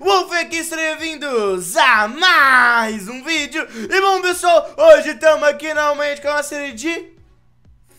Wolfex, bem-vindos a mais um vídeo E bom pessoal, hoje estamos aqui novamente com uma série de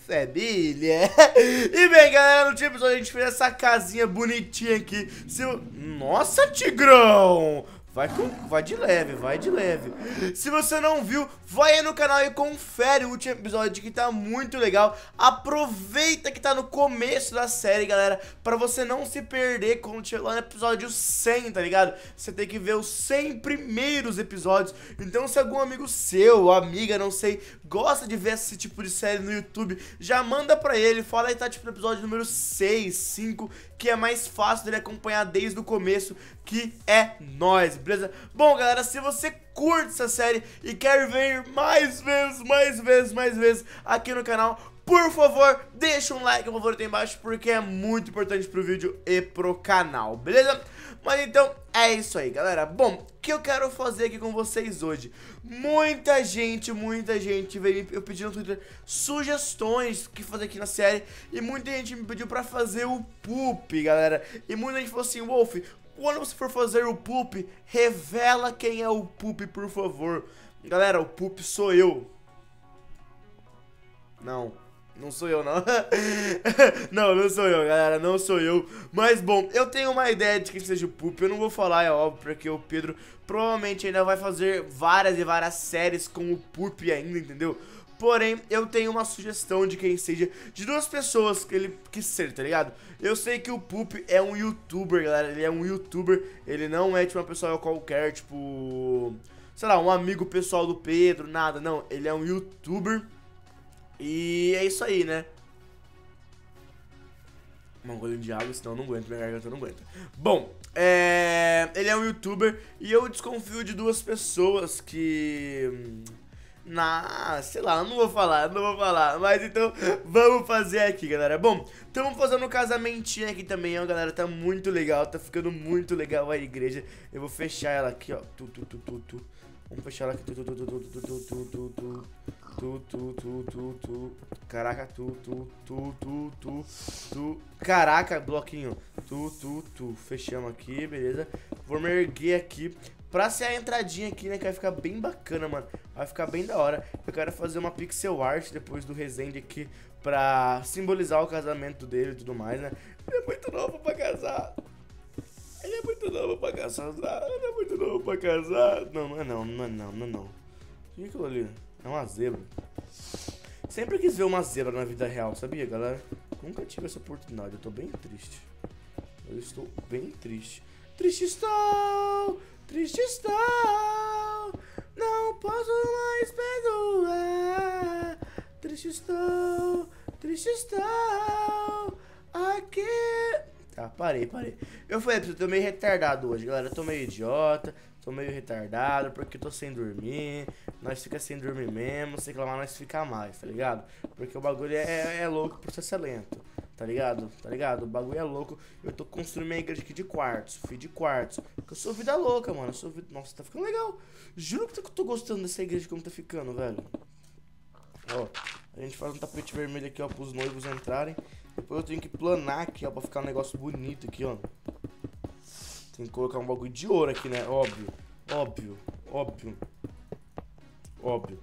família. E bem, galera, no último de hoje a gente fez essa casinha bonitinha aqui. Seu... Nossa, tigrão! Vai, com, vai de leve, vai de leve. Se você não viu, vai aí no canal e confere o último episódio que tá muito legal. Aproveita que tá no começo da série, galera, pra você não se perder quando chegar lá no episódio 100, tá ligado? Você tem que ver os 100 primeiros episódios. Então se algum amigo seu, amiga, não sei, gosta de ver esse tipo de série no YouTube, já manda pra ele, fala aí tá tipo no episódio número 6, 5, que é mais fácil dele acompanhar desde o começo, que é nós, beleza? Bom, galera, se você curte essa série e quer ver mais vezes, mais vezes, mais vezes aqui no canal, por favor, deixa um like, por favor, aí embaixo, porque é muito importante pro vídeo e pro canal, beleza? Mas então, é isso aí, galera. Bom, o que eu quero fazer aqui com vocês hoje? Muita gente, muita gente veio eu pedi no Twitter sugestões que fazer aqui na série e muita gente me pediu pra fazer o poop, galera. E muita gente falou assim, Wolf, quando você for fazer o poop, revela quem é o poop, por favor. Galera, o poop sou eu. Não. Não sou eu, não. não, não sou eu, galera. Não sou eu. Mas, bom, eu tenho uma ideia de quem seja o Poop. Eu não vou falar, é óbvio, porque o Pedro provavelmente ainda vai fazer várias e várias séries com o Poop ainda, entendeu? Porém, eu tenho uma sugestão de quem seja, de duas pessoas que ele quis ser, tá ligado? Eu sei que o Poop é um youtuber, galera, ele é um youtuber, ele não é tipo uma pessoa qualquer, tipo... Sei lá, um amigo pessoal do Pedro, nada, não, ele é um youtuber e é isso aí, né? Um golinho de água, senão eu não aguento, minha garganta não aguenta. Bom, é... ele é um youtuber e eu desconfio de duas pessoas que... Hum, na, sei lá, não vou falar, não vou falar. Mas então, vamos fazer aqui, galera. Bom, estamos fazendo um casamentinho aqui também, ó, galera. Tá muito legal, tá ficando muito legal a igreja. Eu vou fechar ela aqui, ó. Tu, tu, tu, tu, tu. Vamos fechar ela aqui. Tu, tu, tu, tu, tu, tu, tu, tu, tu. Tu, tu, tu, tu, tu. Caraca, tu, tu, tu, tu, tu, tu. Caraca, bloquinho. Tu, tu, tu. Fechamos aqui, beleza? Me erguer aqui. Pra ser a entradinha aqui, né, que vai ficar bem bacana, mano. Vai ficar bem da hora. Eu quero fazer uma pixel art depois do Resende aqui pra simbolizar o casamento dele e tudo mais, né. Ele é muito novo pra casar. É muito novo pra casar. Ele é muito novo pra casar. Não, não é não, não é não, não é não. O que é aquilo ali? É uma zebra. Sempre quis ver uma zebra na vida real, sabia, galera? Nunca tive essa oportunidade, eu tô bem triste. Eu estou bem triste. Triste estou, triste estou, não posso mais perdoar. Triste estou, triste estou, parei, parei. Eu falei pra você, eu tô meio retardado hoje, galera. Eu tô meio idiota. Tô meio retardado porque tô sem dormir. Nós fica sem dormir mesmo. Se reclamar, nós fica mais, tá ligado? Porque o bagulho é, é louco, o processo é lento. Tá ligado? Tá ligado? O bagulho é louco. Eu tô construindo minha igreja aqui de quartos. Fui de quartos. Porque eu sou vida louca, mano. Eu sou vida... Nossa, tá ficando legal. Juro que eu tô gostando dessa igreja como tá ficando, velho. Ó, a gente faz um tapete vermelho aqui, ó, pros noivos entrarem. Depois eu tenho que planar aqui, ó, pra ficar um negócio bonito aqui, ó. Tem que colocar um bagulho de ouro aqui, né? Óbvio. Óbvio. Óbvio. Óbvio.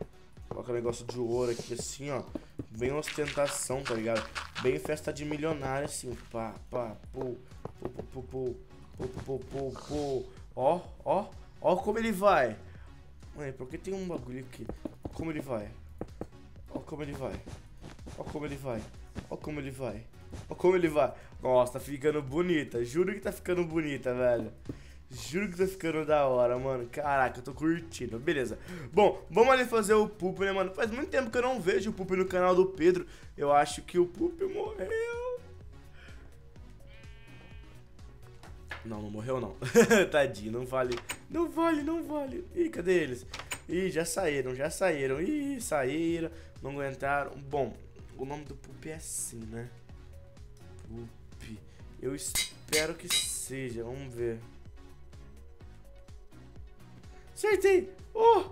Coloca um negócio de ouro aqui assim, ó. Bem ostentação, tá ligado? Bem festa de milionário, assim. Pá, pá, pô. Pô, pô, pô, pô. Pô, pô, pô. Ó, ó. Ó como ele vai. Mãe, por que tem um bagulho aqui? Como ele vai? Ó como ele vai. Ó como ele vai. Ó como ele vai. Ó como ele vai. Nossa, tá ficando bonita. Juro que tá ficando bonita, velho. Juro que tá ficando da hora, mano. Caraca, eu tô curtindo. Beleza. Bom, vamos ali fazer o Pup, né, mano? Faz muito tempo que eu não vejo o Pup no canal do Pedro. Eu acho que o Pup morreu. Não, não morreu, não. Tadinho, não vale. Não vale, não vale. Ih, cadê eles? Ih, já saíram, já saíram. Ih, saíram. Não aguentaram. Bom, o nome do Pup é assim, né? Pup. Eu espero que seja. Vamos ver. Acertei! Oh!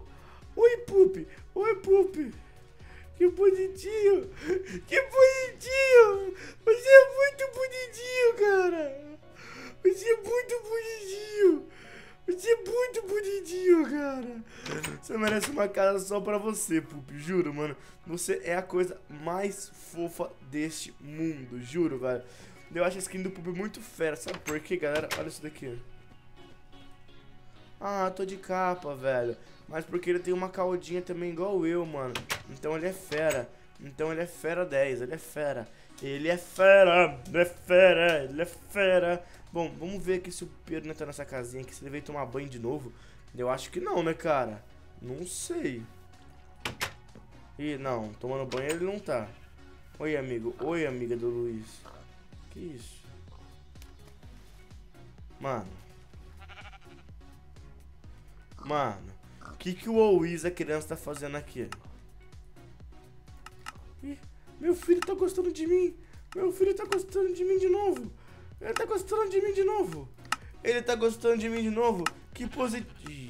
Oi, Pup! Oi, Pup! Que bonitinho! Que bonitinho! Você é muito bonitinho, cara! Você é muito bonitinho! Você é muito bonitinho, cara. Você merece uma casa só pra você, Pup. Juro, mano. Você é a coisa mais fofa deste mundo. Juro, velho. Eu acho a skin do Pup muito fera. Sabe por quê, galera? Olha isso daqui. Ah, tô de capa, velho. Mas porque ele tem uma caudinha também igual eu, mano. Então ele é fera. Então ele é fera 10. Ele é fera. Ele é fera. Ele é fera. Ele é fera. Bom, vamos ver aqui se o Pedro entra nessa casinha aqui, se ele veio tomar banho de novo. Eu acho que não, né, cara? Não sei. Ih, não, tomando banho ele não tá. Oi, amigo. Oi, amiga do Luiz. Que isso? Mano. Mano. O que que o Luiz, a criança, tá fazendo aqui? Ih, meu filho tá gostando de mim. Meu filho tá gostando de mim de novo. Ele tá gostando de mim de novo. Ele tá gostando de mim de novo. Que positivo.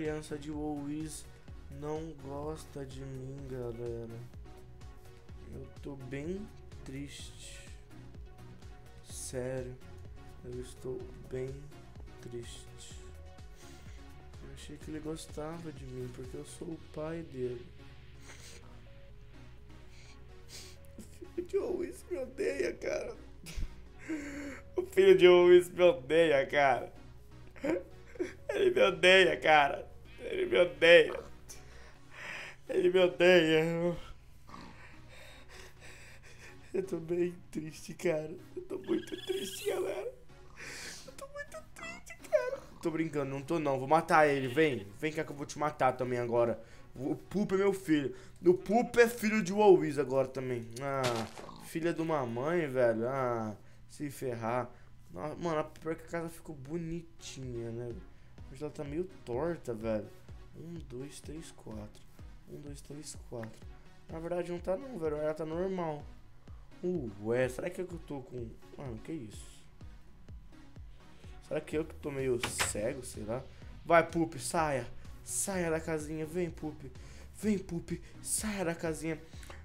Criança de Wowies não gosta de mim, galera. Eu tô bem triste. Sério, eu estou bem triste. Eu achei que ele gostava de mim porque eu sou o pai dele. O filho de Owens me odeia, cara. O filho de Owens me odeia, cara. Ele me odeia, cara. Ele me odeia. Ele me odeia. Eu tô bem triste, cara. Eu tô muito triste, galera. Eu tô muito triste, cara. Tô brincando, não tô não. Vou matar ele. Vem. Vem cá que eu vou te matar também agora. O Pupa é meu filho. O Pupa é filho de Walwiz agora também. Ah, filha de uma mãe, velho. Ah, se ferrar. Mano, pior que a casa ficou bonitinha, né? Mas ela tá meio torta, velho. Um, dois, três, quatro. Um, dois, três, quatro. Na verdade não tá não, velho. Ela tá normal. Ué, será que eu tô com... Mano, que isso? Será que eu que tô meio cego, sei lá? Vai, Pup, saia. Saia da casinha. Vem, Pup. Vem, Pup. Saia da casinha.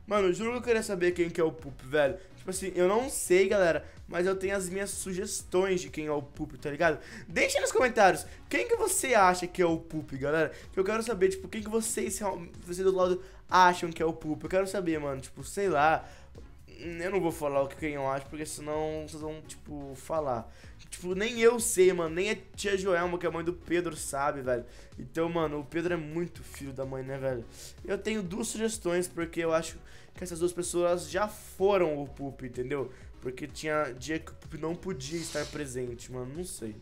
Mano, juro que eu queria saber quem que é o Pup, velho. Tipo assim, eu não sei, galera, mas eu tenho as minhas sugestões de quem é o Pup, tá ligado? Deixa nos comentários, quem que você acha que é o Pup, galera? Que eu quero saber, tipo, quem que vocês, vocês do lado acham que é o Pup. Eu quero saber, mano, tipo, sei lá... Eu não vou falar o que quem eu acho, porque senão vocês vão, tipo, falar. Tipo, nem eu sei, mano. Nem a tia Joelma, que é a mãe do Pedro, sabe, velho. Então, mano, o Pedro é muito filho da mãe, né, velho? Eu tenho duas sugestões, porque eu acho que essas duas pessoas já foram o Pup, entendeu? Porque tinha dia que o Pup não podia estar presente, mano. Não sei.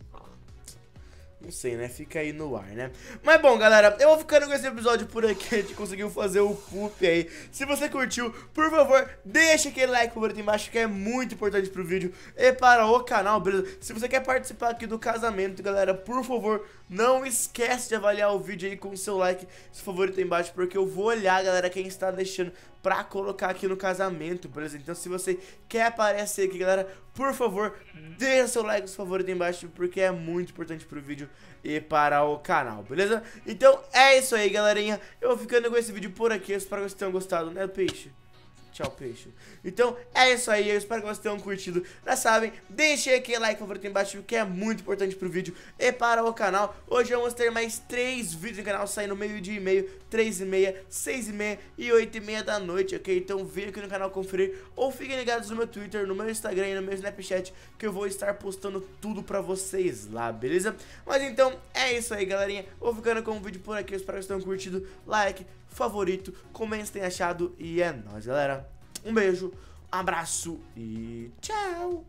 Não sei, né? Fica aí no ar, né? Mas bom, galera, eu vou ficando com esse episódio por aqui. A gente conseguiu fazer o poop aí. Se você curtiu, por favor, deixa aquele like favorito embaixo, que é muito importante pro vídeo e para o canal, beleza? Se você quer participar aqui do casamento, galera, por favor, não esquece de avaliar o vídeo aí com o seu like, seu favorito aí embaixo, porque eu vou olhar, galera, quem está deixando pra colocar aqui no casamento, beleza? Então se você quer aparecer aqui, galera, por favor, deixa seu like, seu favorito aí embaixo, porque é muito importante pro vídeo e para o canal, beleza? Então é isso aí, galerinha. Eu vou ficando com esse vídeo por aqui, eu espero que vocês tenham gostado, né, peixe? Tchau, peixe. Então, é isso aí. Eu espero que vocês tenham curtido. Já sabem, deixem aquele like favorito embaixo, que é muito importante pro vídeo e para o canal. Hoje vamos ter mais três vídeos no canal, saindo meio dia e meio, três e meia, seis e meia e oito e meia da noite, ok? Então, vem aqui no canal conferir ou fiquem ligados no meu Twitter, no meu Instagram e no meu Snapchat, que eu vou estar postando tudo pra vocês lá, beleza? Mas então, é isso aí, galerinha. Vou ficando com o vídeo por aqui. Eu espero que vocês tenham curtido. Like, favorito, comente se tem achado e é nóis, galera. Um beijo, um abraço e tchau!